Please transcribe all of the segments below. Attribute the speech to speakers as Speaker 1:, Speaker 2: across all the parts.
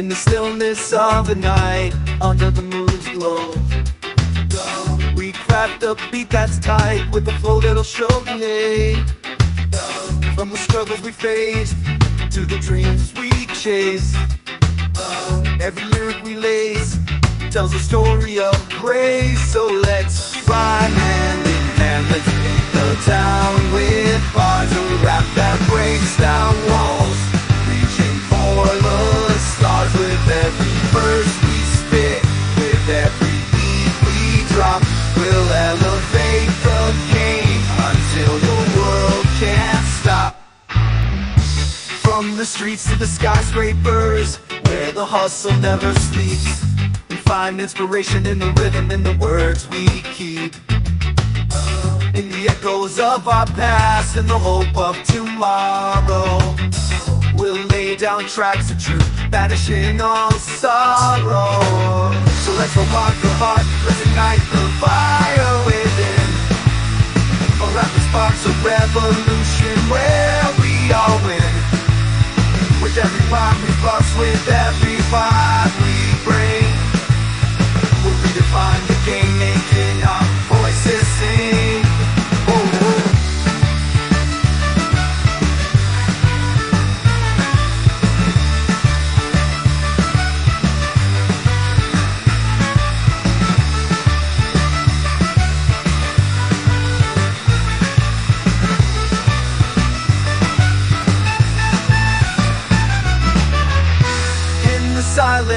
Speaker 1: In the stillness of the night, under the moon's glow. We craft a beat that's tight with a flow that'll show From the struggles we face, to the dreams we chase. Every lyric we lace, tells a story of grace. So let's streets to the skyscrapers Where the hustle never sleeps. We find inspiration in the rhythm and the words we keep. In the echoes of our past and the hope of tomorrow We'll lay down tracks of truth, banishing all sorrow. So let's go heart the heart, let's ignite the fire within. Around the sparks of revolution where we all win With every rhyme we bust, with every vibe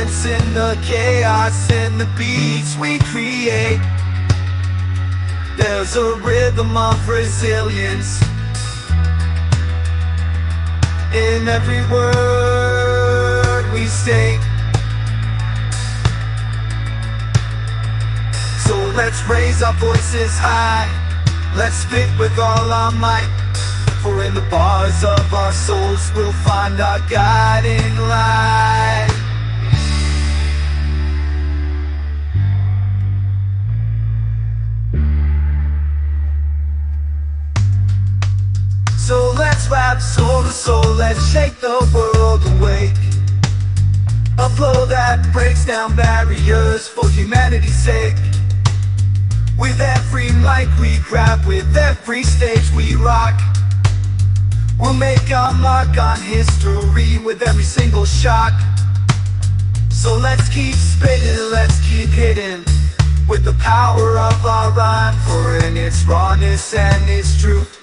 Speaker 1: silence, in the chaos, in the beats we create. There's a rhythm of resilience In every word we say. So let's raise our voices high. Let's spit with all our might. For in the bars of our souls We'll find our guiding light Let's soul to soul. Let's shake the world awake A flow that breaks down barriers For humanity's sake. With every mic we grab, with every stage we rock We'll make our mark on history with every single shock. So let's keep spitting, let's keep hitting With the power of our rhyme. For in its rawness and its truth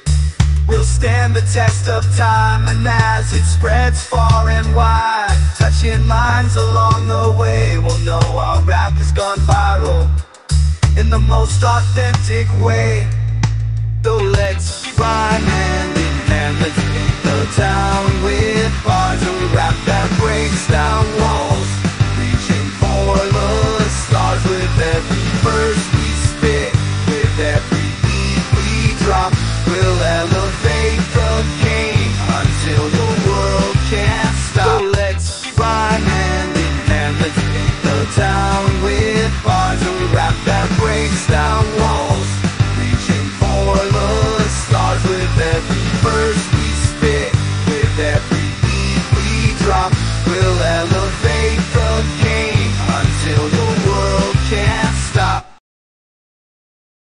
Speaker 1: We'll stand the test of time And as it spreads far and wide Touching minds along the way We'll know our rap has gone viral in the most authentic way. So let's rhyme hand in hand, let's